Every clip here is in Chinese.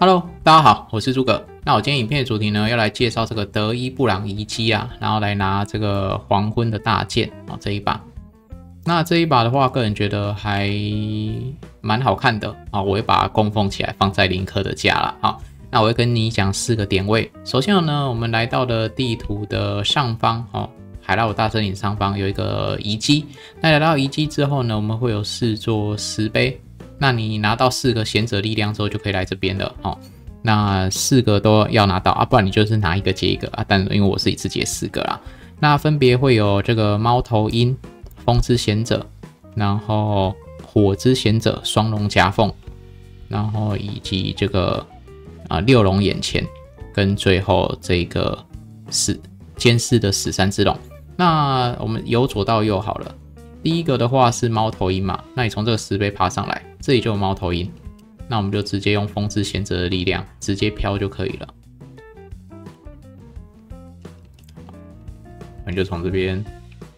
Hello，大家好，我是诸葛。那我今天影片的主题呢，要来介绍这个德伊布朗遗迹啊，然后来拿这个黄昏的大剑啊这一把。那这一把的话，个人觉得还蛮好看的啊，我会把它供奉起来，放在林克的家了啊。那我会跟你讲四个点位。首先呢，我们来到了地图的上方哦，海拉鲁大森林上方有一个遗迹。那来到遗迹之后呢，我们会有四座石碑。那你拿到四个贤者力量之后，就可以来这边了哦。那四个都要拿到啊，不然你就是拿一个接一个啊。但因为我是一次接四个啦，那分别会有这个猫头鹰、风之贤者，然后火之贤者、双龙夹缝，然后以及这个啊六龙眼前，跟最后这个死监视的死三之龙。那我们由左到右好了。第一个的话是猫头鹰嘛，那你从这个石碑爬上来，这里就有猫头鹰，那我们就直接用风之贤者的力量直接飘就可以了。我们就从这边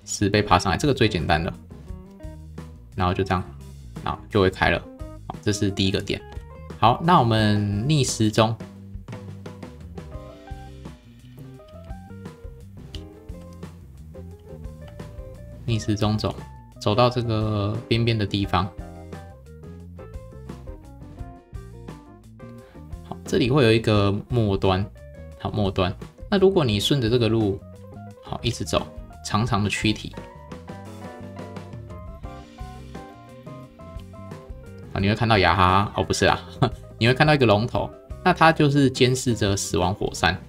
石碑爬上来，这个最简单的，然后就这样，好就会开了。这是第一个点。好，那我们逆时钟。逆时钟走，走到这个边边的地方。这里会有一个末端，好末端。那如果你顺着这个路，好一直走，长长的躯体，啊，你会看到雅哈，哦不是啊，你会看到一个龙头，那它就是监视着死亡火山。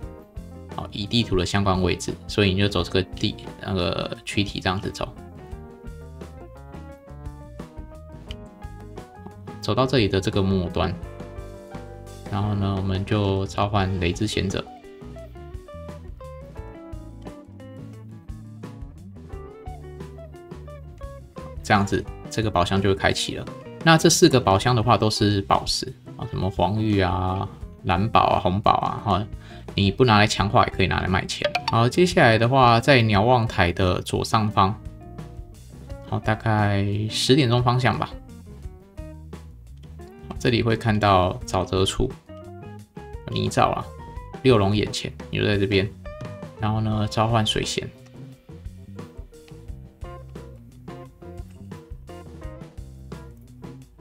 好，以地图的相关位置，所以你就走这个地那个躯体这样子走，走到这里的这个末端，然后呢，我们就召唤雷之贤者，这样子这个宝箱就会开启了。那这四个宝箱的话都是宝石啊，什么黄玉啊、蓝宝啊、红宝啊，哈。你不拿来强化，也可以拿来卖钱。好，接下来的话，在鸟望台的左上方，好，大概十点钟方向吧。这里会看到沼泽处泥沼啊，六龙眼前，你就在这边。然后呢，召唤水仙，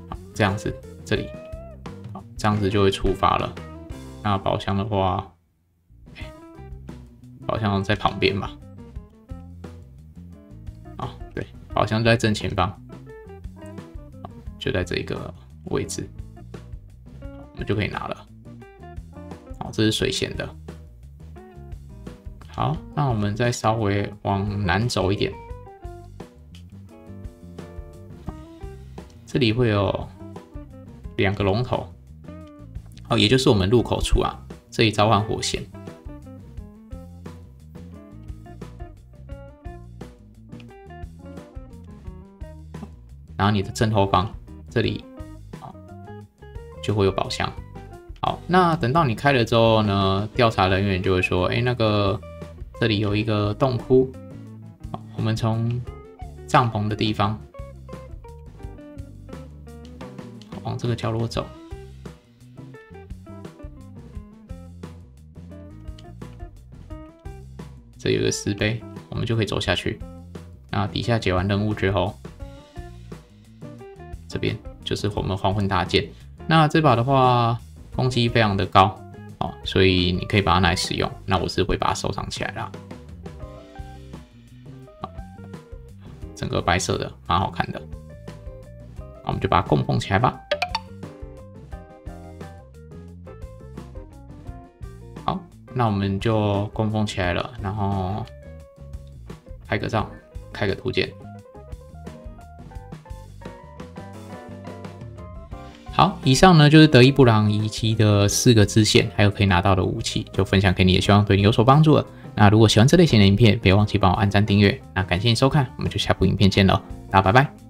好，这样子，这里，好，这样子就会触发了。那宝箱的话。宝箱在旁边吧？啊，对，宝箱在正前方，就在这个位置，我们就可以拿了。好，这是水仙的。好，那我们再稍微往南走一点，这里会有两个龙头，哦，也就是我们入口处啊，这里召唤火线。然后你的正后方这里，就会有宝箱。好，那等到你开了之后呢，调查人员就会说：“哎，那个这里有一个洞窟。”，我们从帐篷的地方往这个角落走，这有个石碑，我们就可以走下去。那底下解完任务之后。这边就是我们黄昏大剑，那这把的话攻击非常的高哦，所以你可以把它拿来使用。那我是会把它收藏起来啦。整个白色的蛮好看的，我们就把它供奉起来吧。好，那我们就供奉起来了，然后拍个照，开个图鉴。以上呢就是德伊布朗遗迹的四个支线，还有可以拿到的武器，就分享给你，也希望对你有所帮助了。那如果喜欢这类型的影片，别忘记帮我按赞订阅。那感谢你收看，我们就下部影片见了，那拜拜。